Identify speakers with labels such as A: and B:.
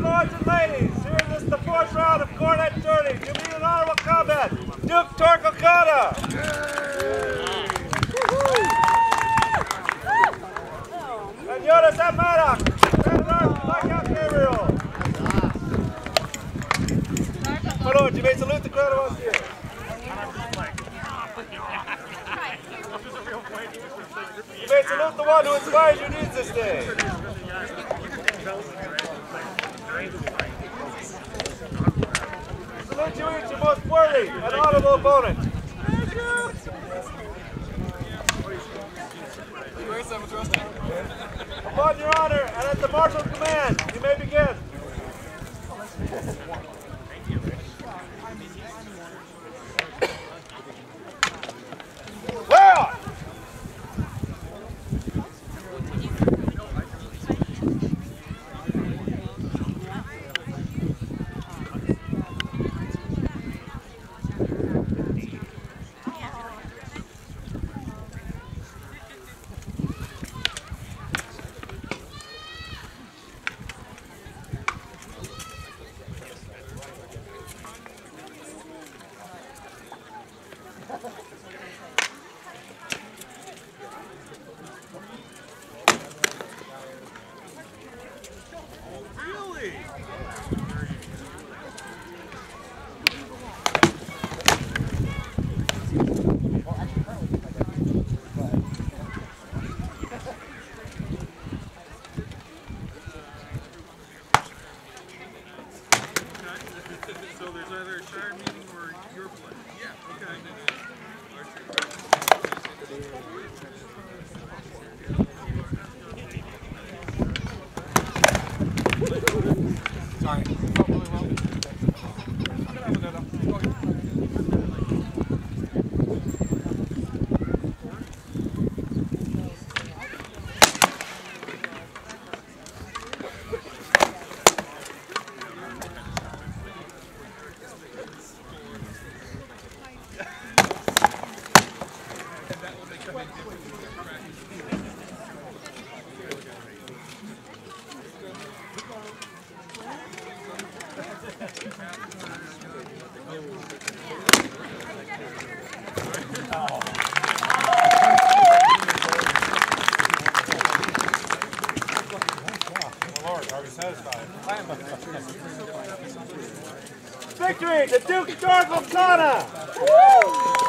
A: my lords and ladies, here is the fourth round of Coronet Tourney. To be in honorable combat, Duke Tjorkill. And Iohannes Ap Madoc. Blackout Gabriel. My lord, you may salute the crowd of us here. You may salute the one who inspires your needs this day. Salute you each your most worthy and honorable opponent. Upon your honor and at the marshal's command, you may begin.
B: So there's either a Shire meeting or your play? Yeah. Okay.
A: Victory to Duke Tjorkill.